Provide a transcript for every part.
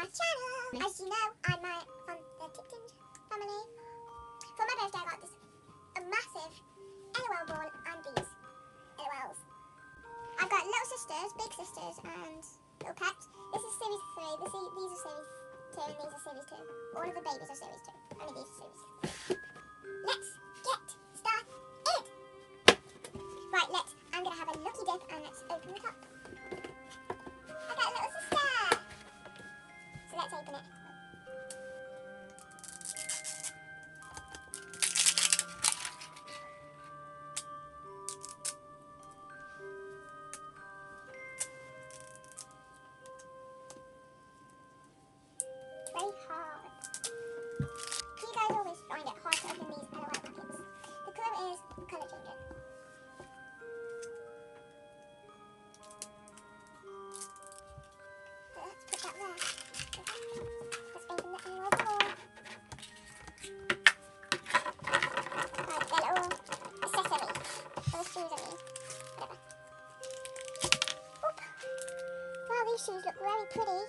my channel. As you know, I'm my, from the Tipton family. For my birthday, I got this a massive LOL ball and these LOLs. I've got little sisters, big sisters, and little pets. This is series three. This is, these are series two, and these are series two. All of the babies are series two. Only these are series. Let's pretty.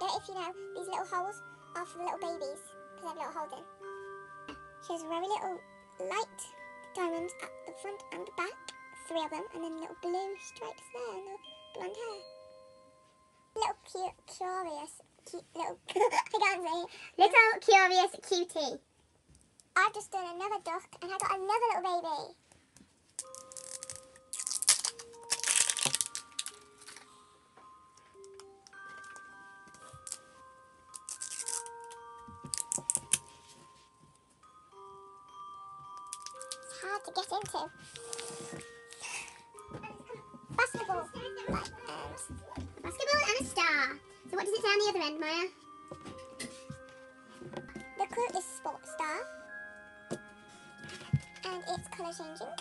Don't if you know, these little holes are for the little babies because they have little holes in. She has very little light diamonds at the front and the back, three of them, and then little blue stripes there and little blonde hair. Little cute, curious, cute little, I can't say it. Little curious cutie. I've just done another duck and I got another little baby. To. Basketball. Basketball and a star. So what does it say on the other end, Myiah? the clue is sport star. And it's colour changing.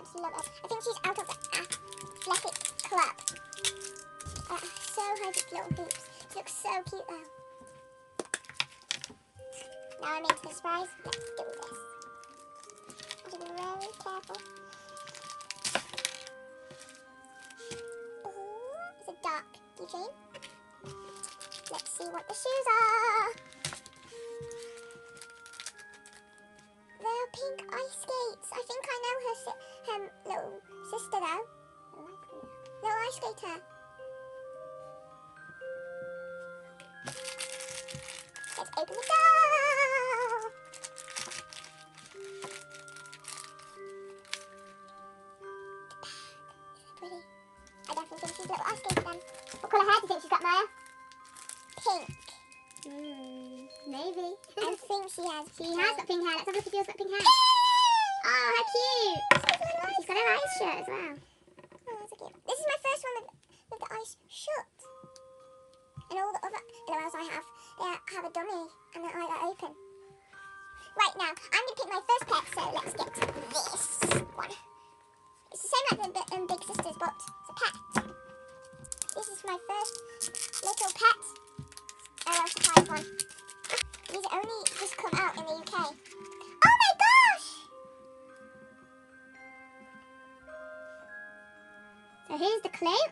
I love it. I think she's out of the athletic club. Uh, so high little hoops. She looks so cute though. Now I'm into the surprise. Let's do this. I have to be very careful. Ooh, it's a dark keychain. Let's see what the shoes are. They're pink ice skates. I think I know her, si- her little sister though. Little ice skater. She has. she has got pink hair. Let's have a look if yours got pink hair. Oh, Oh, how cute. She's got her eyes shut as well. Oh, that's so cute. This is my first one with, with the eyes shut. And all the other LOLs I have, they have a dummy and the eye are open. Right now, I'm going to pick my first pet, so let's get this one. It's the same like the um, Big Sisters, but it's a pet. This is my first little pet LOL surprise one. These only just come out in the UK. Oh my gosh! So here's the clue.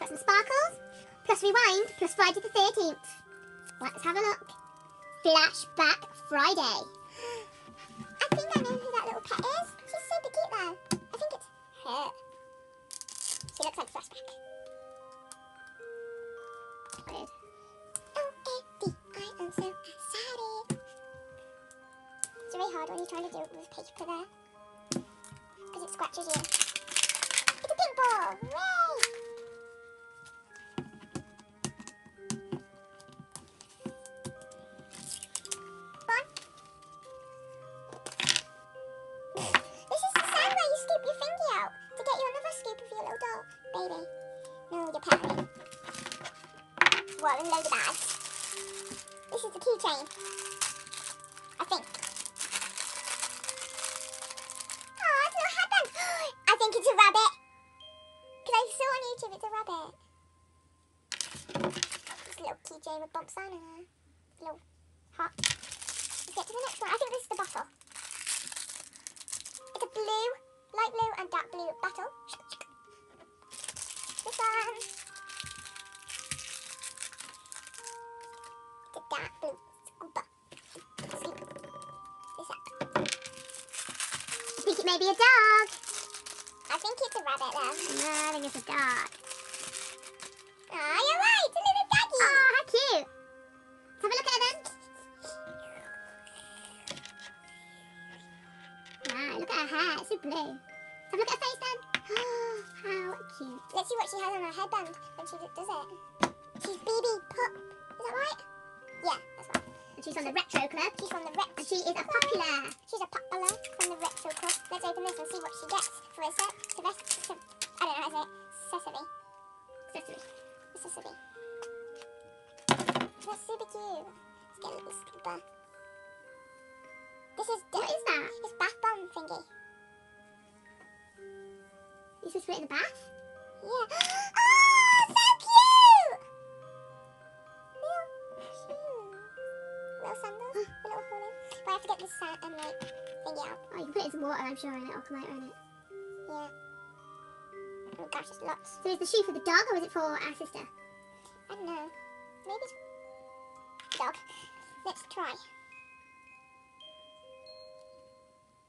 Got some sparkles, plus rewind, plus Friday the 13th. Let's have a look. Flashback Friday. I think I know who that little pet is. She's super cute though. I think it's her. She looks like Flashback. Load of bags. This is the keychain. I think it may be a dog. I think it's a rabbit though. No, I think it's a dog. Ah, you're right. It's a little doggy. Oh, how cute. Let's have a look at her then. Wow, look at her hair. It's so blue. Let's have a look at her face then. how cute. Let's see what she has on her headband when she does it. She's BB Pop. Is that right? Yeah, that's right. She's from the Retro Club. She's from the Retro And she is a popular. She's a popular from the Retro Club. Let's open this and see what she gets for a set. Sylvester. I don't know how to say it. Sesame. Accessory. Sesame. That's super cute. Let's get a little scooper. This is What is that? It's bath bomb thingy. It in the bath? Yeah. Oh, have to get this sand and like thingy out. Oh, you can put it in some water, I'm sure, and it'll come out, won't it? Yeah. Oh gosh, there's lots. So is the shoe for the dog or is it for our sister? I don't know. Maybe it's dog. Let's try.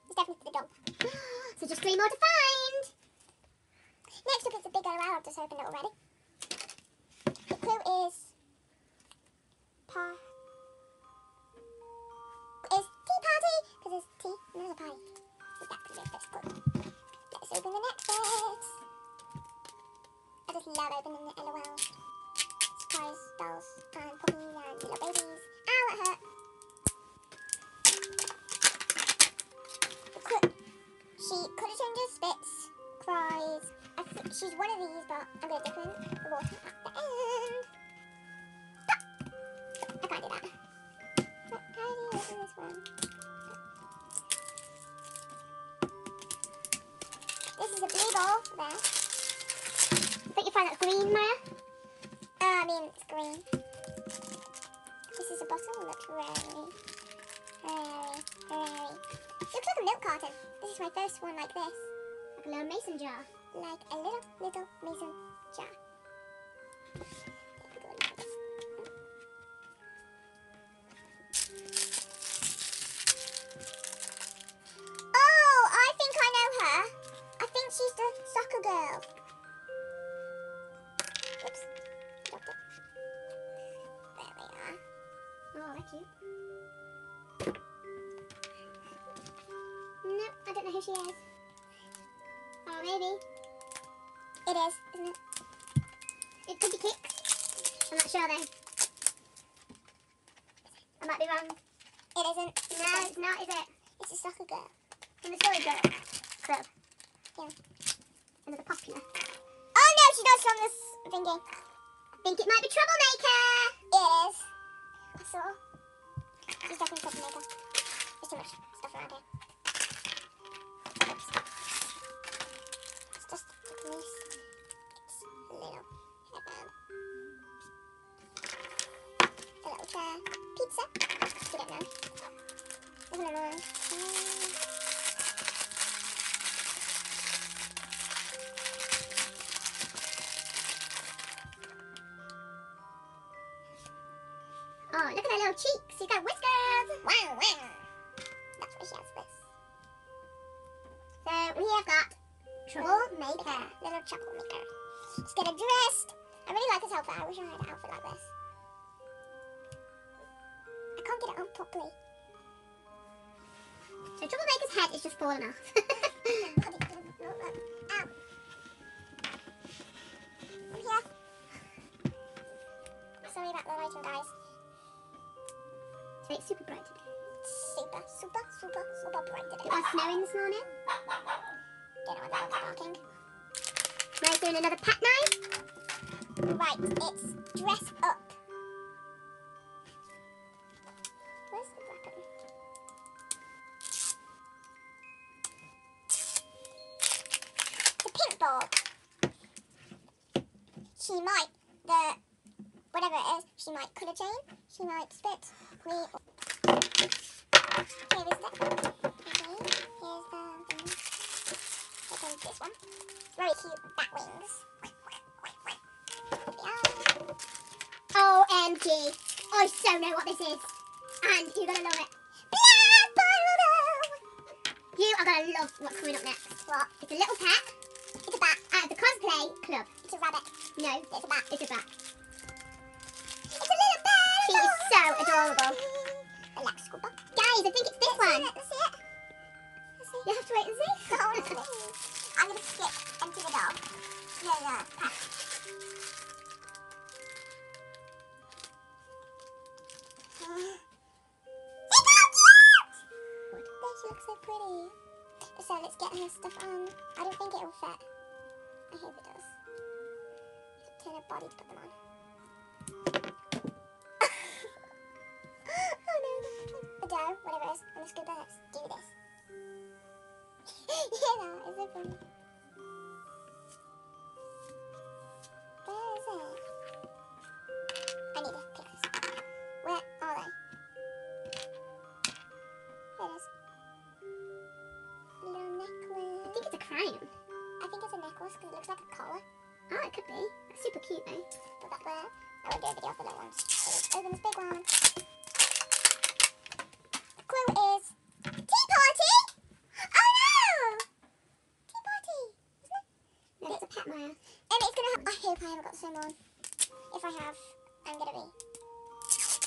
It's definitely for the dog. so just three more to find. Next up is the big LOL. I've just opened it already. The clue is pa Just love opening the LOL. Surprise dolls and puppies and little babies. Ow, that hurt. She colour changes, spits, cries. I think she's one of these, but I'm going to dip in the water at the end. I can't do that. What I do in this one? This is a blue ball there. Think you find that green, Myiah. Uh, I mean, it's green. This is a bottle. Looks very, very, very. Looks like a milk carton. This is my first one like this. Like a little mason jar. like a little little mason jar. Don't know who she is. Oh, maybe. It is, isn't it? It could be Kix. I'm not sure though. I might be wrong. It isn't. No, it's not, is it? It's a soccer girl. From the Story Girl Club. Yeah. Another popular. Oh no, she does from this thingy. I think it might be Troublemaker. It is. I saw. She's definitely troublemaker. There's too much stuff around here. Pizza. We don't know. Oh, look at her little cheeks. She's got whiskers. Wow, wow. That's why she has this. So we have got Troublemaker. Little troublemaker. She's getting dressed. I really like this outfit. I wish I had an outfit like this. Get it on properly. So Troublemaker's head is just falling off. Ow. Sorry about the lighting, guys. so it's super bright today. Super, super, super, super bright today. It was snowing this morning. Don't know what that was barking. Myiah's doing another pet knife. Right, it's dress up. Ball. She might, the, whatever it is, she might cut a chain, she might spit me. Here is the, okay, here's the, thing. This one. Very cute bat wings. OMG. I so know what this is. And you're to love it. You are to love what's coming up next. What? It's a little pet. Cosplay club. It's a rabbit. No, It's a bat. it's a bat. It's a little bat. She is so adorable. Electrical box. Guys, I think it's this one. Let's see it. Let's see. You have to wait and see. I'm gonna skip empty the dog. Yeah, yeah. Pat. Look how cute! There, she looks so pretty. So let's get her stuff on. I don't think it'll fit. I hope it does. Turn her body to put could be. That's super cute though. Put that there. I will do a video of the little ones. So open this big one. The is tea party. Oh no! Tea party, isn't it? No, it's a it's gonna. I hope I haven't got. If I have, I'm gonna be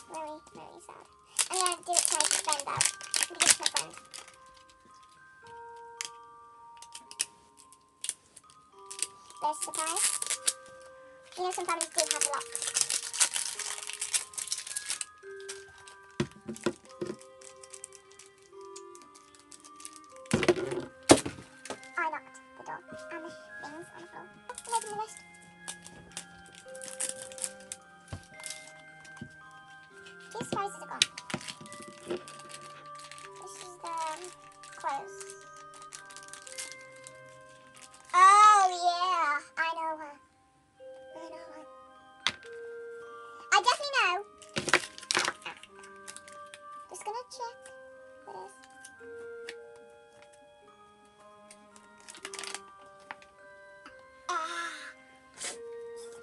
really, really sad. I'm gonna do it to my friend though. I'm gonna give it to my friend. There's surprise. You know, some families do have a lock.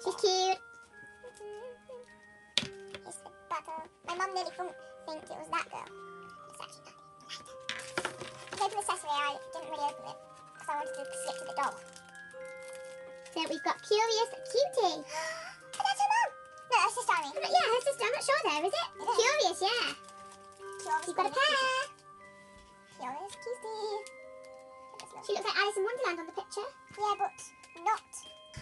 She's cute. It's the butter. My mum nearly didn't think it was that girl. It's actually not. I opened the sesame. I didn't really open it because I wanted to skip to the dog. So we've got Curious Cutie. oh, that's her mum. No, that's just Amy. Yeah, her sister. I'm not sure though, is it? It is. Curious, yeah. Curious You've got a pair. Curious cutie. It does look- She looks like Alice in Wonderland on the picture. Yeah, but not.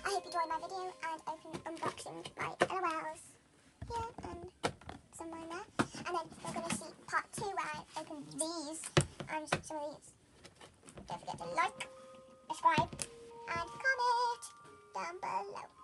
I hope you enjoyed my video and open unboxing my LOLs here and somewhere in there. And then we're going to see part two where I open these and some of these. Don't forget to like, subscribe and comment down below.